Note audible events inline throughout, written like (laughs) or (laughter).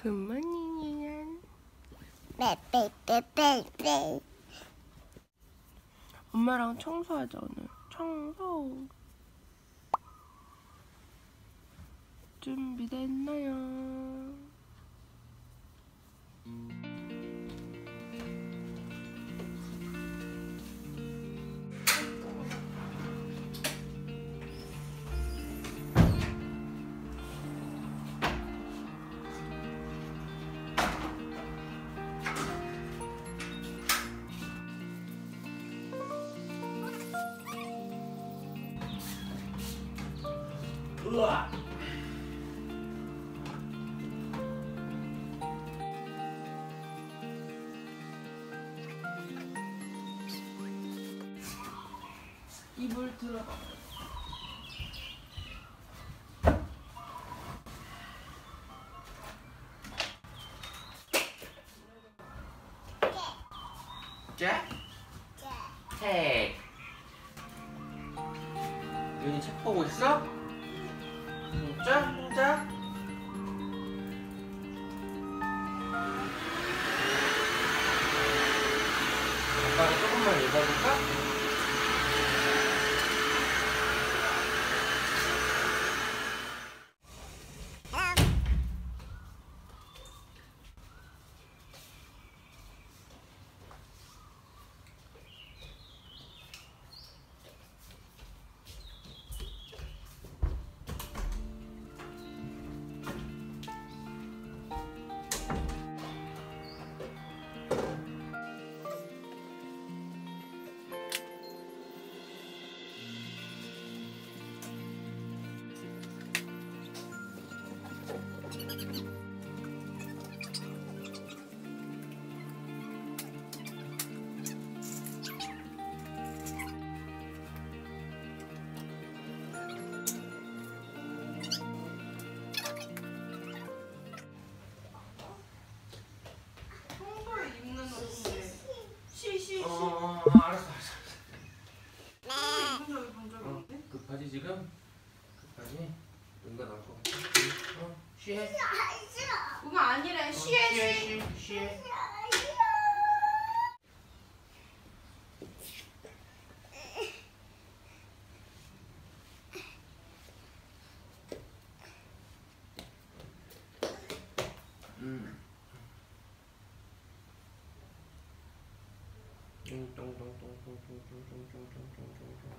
굿모닝이야. 빼빼빼빼빼. 네, 네, 네, 엄마랑 청소하자 오늘. 청소. 준비됐나요? 이불 들어가. 잭? 잭. 윤이 책 보고 있어? 음, 동작 동작 轮到他说。嗯，薛。我马上进来，薛薛薛。咚咚咚咚咚咚咚咚咚咚咚咚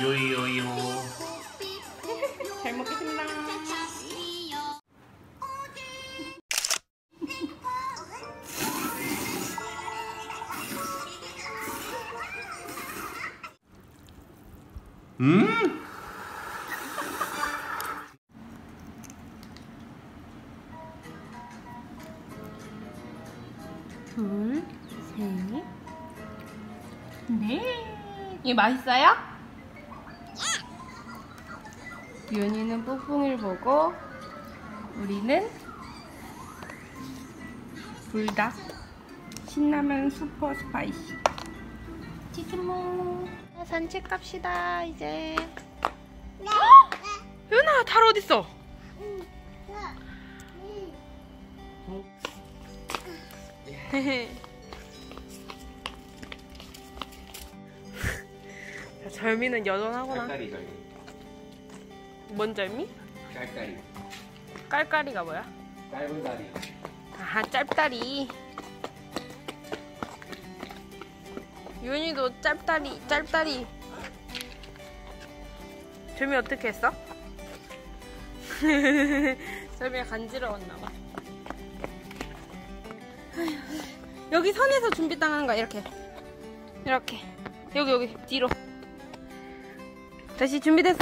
요요요 잘 먹겠습니다 음 둘, 셋, 넷. 네. 이게 맛있어요? 유연이는 뿡뿡이를 보고 우리는 불닭 신라면 슈퍼 스파이시 치즈몽 산책 갑시다 이제 네. 유연아 달 어딨어? (laughs) 자, 절미는 여전하구나. 뭔 절미? 깔깔이. 깔깔이가 뭐야? 짧은 다리. 아 짧다리 윤이도 짧다리 짧다리 재미 어떻게 했어? (laughs) 재미가 간지러웠나봐 여기 선에서 준비 당하는 거야 이렇게 이렇게 여기 여기 뒤로 다시 준비됐어?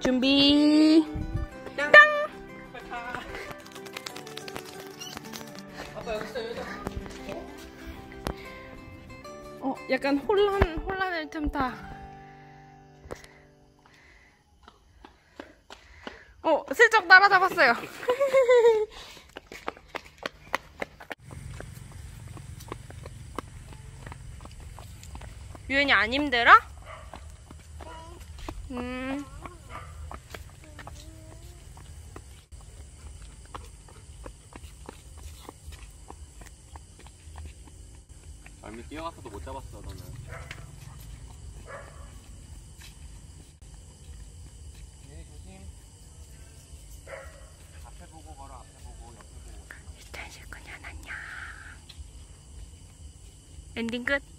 준비 땅! 어, 약간 혼란, 혼란을 틈타. 어, 슬쩍 따라잡았어요. (laughs) 유연이 안 힘들어? 음. 발미 뛰어갔어도 못 잡았어 너는. 얘 조심. 앞에 보고 걸어 앞에 보고 옆에 보고. 일단 실컷 안녕. 엔딩 끝.